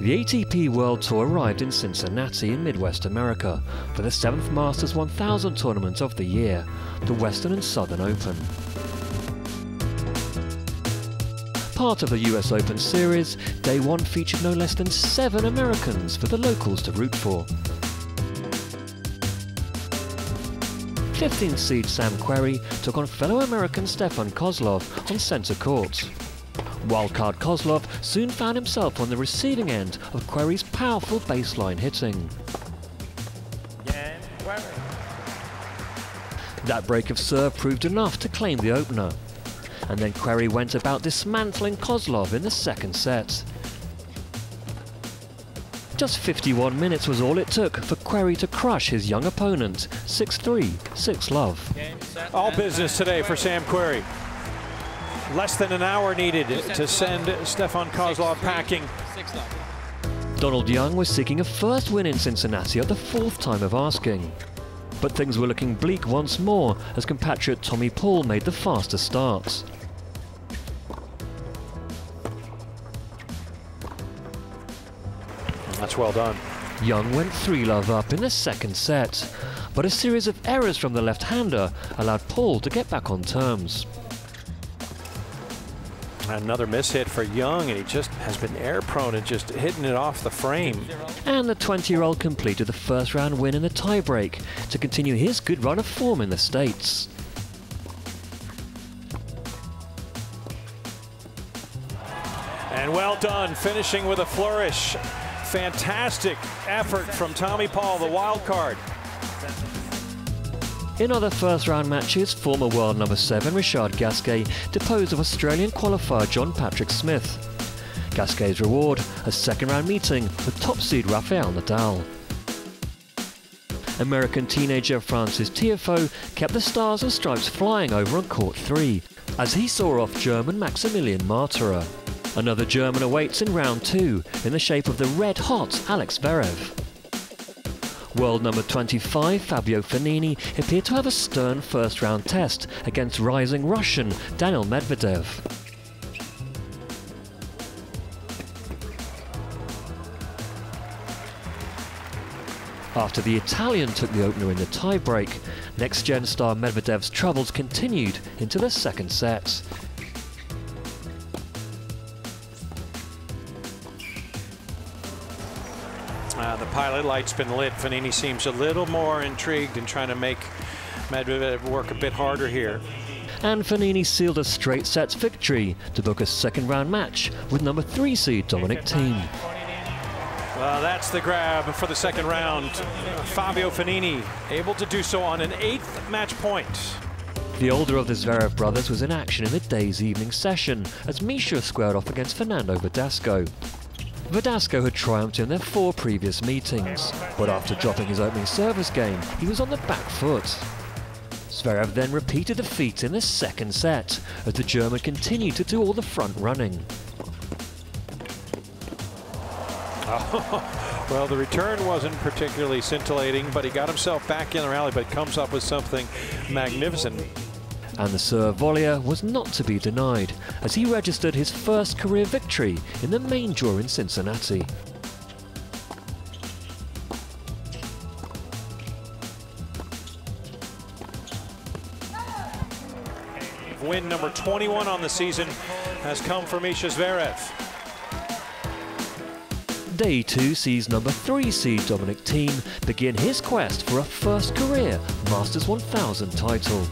The ATP World Tour arrived in Cincinnati in Midwest America for the 7th Masters 1000 tournament of the year, the Western and Southern Open. Part of the US Open Series, day one featured no less than seven Americans for the locals to root for. 15th seed Sam Querrey took on fellow American Stefan Kozlov on centre court. Wildcard Kozlov soon found himself on the receiving end of Querrey's powerful baseline hitting. That break of serve proved enough to claim the opener. And then Querrey went about dismantling Kozlov in the second set. Just 51 minutes was all it took for Querrey to crush his young opponent, 6-3, 6-love. All business today for Sam Querrey. Less than an hour needed to send Stefan Kozlov packing. Donald Young was seeking a first win in Cincinnati at the fourth time of asking. But things were looking bleak once more as compatriot Tommy Paul made the faster starts. That's well done. Young went 3 love up in the second set, but a series of errors from the left-hander allowed Paul to get back on terms. Another miss hit for Young, and he just has been air prone and just hitting it off the frame. And the 20 year old completed the first round win in the tiebreak to continue his good run of form in the States. And well done, finishing with a flourish. Fantastic effort from Tommy Paul, the wild card. In other first round matches, former world number 7 Richard Gasquet deposed of Australian qualifier John Patrick Smith. Gasquet's reward, a second round meeting with top seed Rafael Nadal. American teenager Frances Tiafoe kept the stars and stripes flying over on court 3 as he saw off German Maximilian Marterer. Another German awaits in round 2 in the shape of the red-hot Alex Zverev. World number 25 Fabio Fognini appeared to have a stern first round test against rising Russian Daniil Medvedev. After the Italian took the opener in the tiebreak, next-gen star Medvedev's troubles continued into the second set. Uh, the pilot light's been lit. Fognini seems a little more intrigued in trying to make Medvedev work a bit harder here. And Fognini sealed a straight sets victory to book a second round match with number three seed Dominic Thiem. Well, that's the grab for the second round. Fabio Fognini able to do so on an eighth match point. The older of the Zverev brothers was in action in the day's evening session as Mischa squared off against Fernando Verdasco. Verdasco had triumphed in their four previous meetings, but after dropping his opening service game, he was on the back foot. Zverev then repeated the feat in the second set, as the German continued to do all the front running. Well, the return wasn't particularly scintillating, but he got himself back in the rally, but comes up with something magnificent. And the serve volleyer was not to be denied, as he registered his first career victory in the main draw in Cincinnati. Win number 21 on the season has come for Mischa Zverev. Day 2 sees number 3 seed Dominic Thiem begin his quest for a first career Masters 1000 title.